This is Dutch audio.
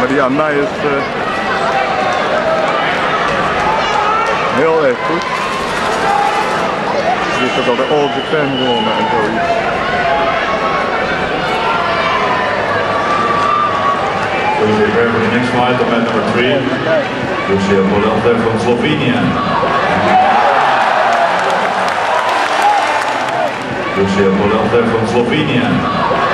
Maar ja, mij is uh, heel erg goed. Die heeft ook al de All Japan gewonnen en zoiets. We prepare for the next fight, event number three. Lucia Polelte from Slovenia. Lucia Polelte from Slovenia.